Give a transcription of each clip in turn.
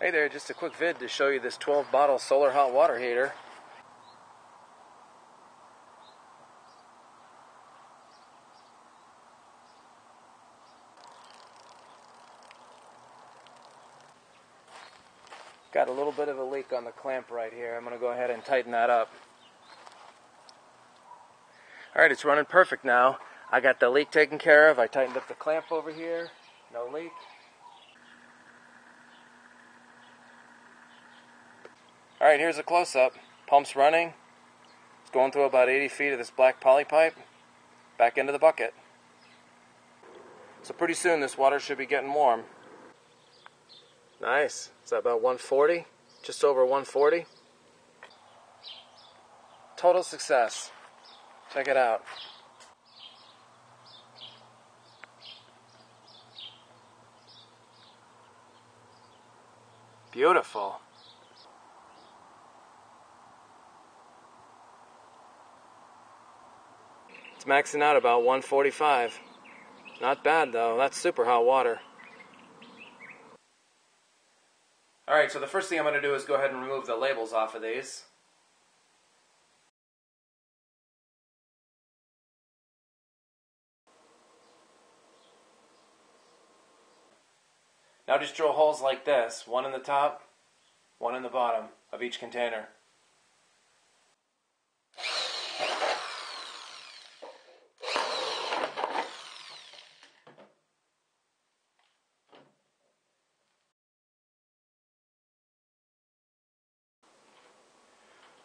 Hey there, just a quick vid to show you this 12 bottle solar hot water heater. Got a little bit of a leak on the clamp right here. I'm going to go ahead and tighten that up. Alright, it's running perfect now. I got the leak taken care of. I tightened up the clamp over here. No leak. Alright, here's a close-up. Pump's running. It's going through about 80 feet of this black poly pipe. Back into the bucket. So pretty soon this water should be getting warm. Nice. Is that about 140? Just over 140? Total success. Check it out. Beautiful. Maxing out about 145. Not bad though, that's super hot water. Alright, so the first thing I'm going to do is go ahead and remove the labels off of these. Now just drill holes like this, one in the top, one in the bottom of each container.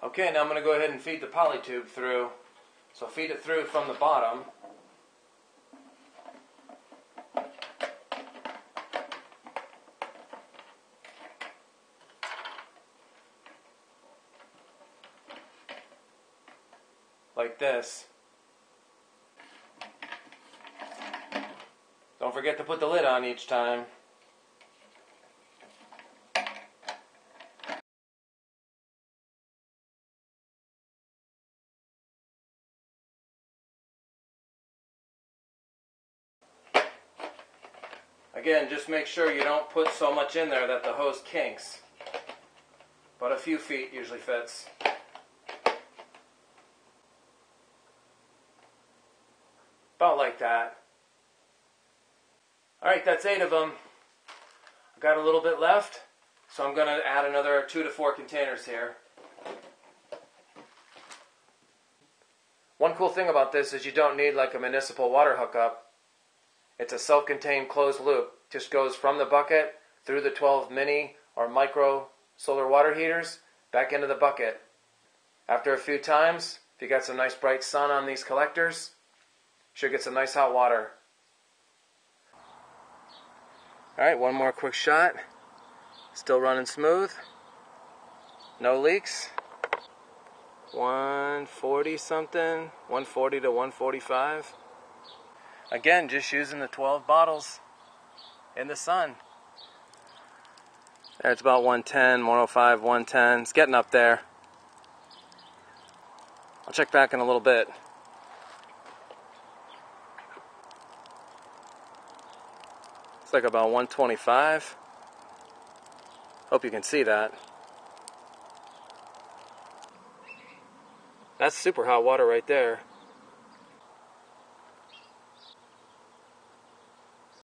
Okay, now I'm going to go ahead and feed the poly tube through. So feed it through from the bottom. Like this. Don't forget to put the lid on each time. Again, just make sure you don't put so much in there that the hose kinks. But a few feet usually fits. About like that. Alright, that's eight of them. I've got a little bit left, so I'm going to add another two to four containers here. One cool thing about this is you don't need like a municipal water hookup. It's a self-contained closed loop. Just goes from the bucket through the 12 mini or micro solar water heaters back into the bucket. After a few times, if you got some nice bright sun on these collectors, should get some nice hot water. Alright, one more quick shot. Still running smooth. No leaks. 140 something, 140 to 145. Again, just using the 12 bottles in the sun. There, it's about 110, 105, 110. It's getting up there. I'll check back in a little bit. It's like about 125. Hope you can see that. That's super hot water right there.